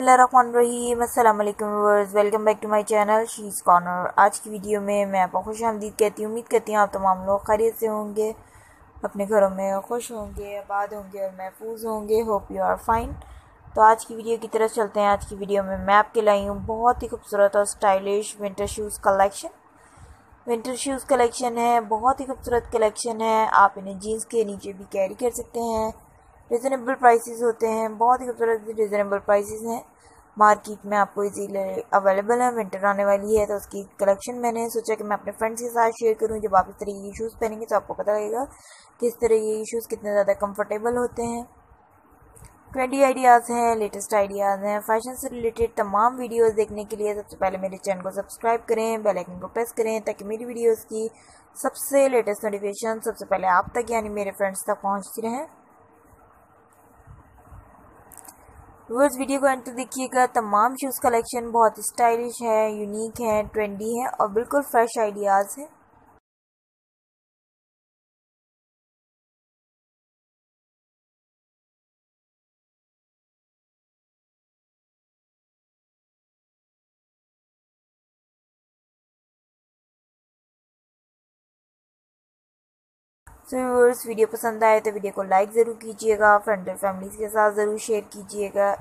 Welcome back to my channel she's corner. आज की video में मैं आपको खुश आमदीद कहती हूँ, उम्मीद करती हूँ आप तमाम लोग खैरियत से होंगे, अपने घरों में खुश होंगे, आबाद होंगे और महफूज होंगे। Hope you are fine. तो आज की वीडियो की तरफ़ चलते हैं। आज की वीडियो में मैं आपके लाई हूँ बहुत ही खूबसूरत और stylish winter shoes collection. Winter shoes collection है, बहुत ही खूबसूरत कलेक्शन है। आप इन्हें जीन्स के नीचे भी कैरी कर सकते हैं। रिजनेबल प्राइसेस होते हैं, बहुत ही खूबसूरत रिजनेबल प्राइसेस हैं। मार्केट में आपको इजीली अवेलेबल है विंटर आने वाली है तो उसकी कलेक्शन मैंने सोचा कि मैं अपने फ्रेंड्स के साथ शेयर करूँ जब आप इस तरह के शूज़ पहनेंगे तो आपको पता लगेगा कि इस तरह के शूज़ कितने ज़्यादा कंफर्टेबल होते हैं। ट्रेंडी आइडियाज़ हैं लेटेस्ट आइडियाज़ हैं फ़ैशन से रिलेटेड तमाम वीडियोस देखने के लिए सबसे पहले मेरे चैनल को सब्सक्राइब करें बेल आइकन को प्रेस करें, ताकि मेरी वीडियोस की सबसे लेटेस्ट नोटिफिकेशन सबसे पहले आप तक, यानी मेरे फ्रेंड्स तक पहुँचती रहें। व्यूअर्स वीडियो को एंड देखिएगा। तमाम शूज़ कलेक्शन बहुत स्टाइलिश है यूनिक है ट्रेंडी है और बिल्कुल फ्रेश आइडियाज़ है। सो व्यूअर्स, वीडियो पसंद आए तो वीडियो को लाइक ज़रूर कीजिएगा फ्रेंड और फैमिली के साथ ज़रूर शेयर कीजिएगा।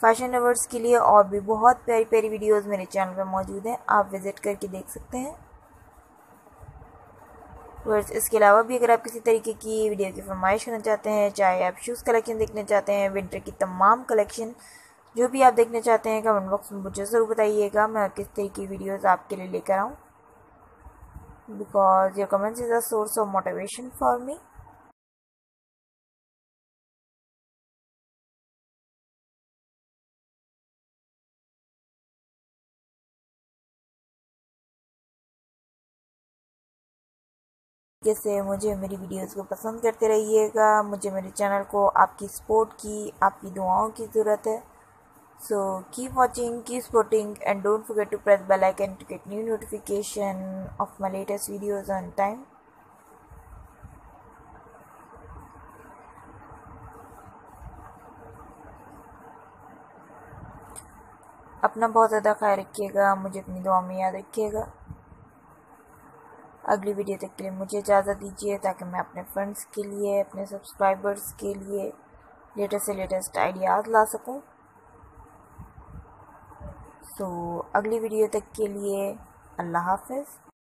फ़ैशन लवर्स के लिए और भी बहुत प्यारी प्यारी वीडियोस मेरे चैनल पर मौजूद हैं, आप विज़िट करके देख सकते हैं। वर्स इसके अलावा भी अगर आप किसी तरीके की वीडियो की फरमाइश करना चाहते हैं, चाहे आप शूज़ कलेक्शन देखना चाहते हैं विंटर की तमाम कलेक्शन जो भी आप देखना चाहते हैं कमेंट बॉक्स में मुझे ज़रूर बताइएगा, मैं किस तरीके की वीडियोज़ आपके लिए लेकर आऊँ। Because your comments is a source of motivation for me. जैसे मुझे मेरी वीडियोस को पसंद करते रहिएगा, मुझे मेरे चैनल को आपकी सपोर्ट की, आपकी दुआओं की ज़रूरत है। So keep watching keep supporting and don't forget to press bell icon to get new notification of my latest videos on time अपना बहुत ज़्यादा ख्याल रखिएगा मुझे अपनी दुआ में याद रखिएगा अगली वीडियो तक के लिए मुझे इजाज़त दीजिए ताकि मैं अपने फ्रेंड्स के लिए अपने सब्सक्राइबर्स के लिए लेटेस्ट से लेटेस्ट आइडियाज़ ला सकूँ तो अगली वीडियो तक के लिए अल्लाह हाफिज़।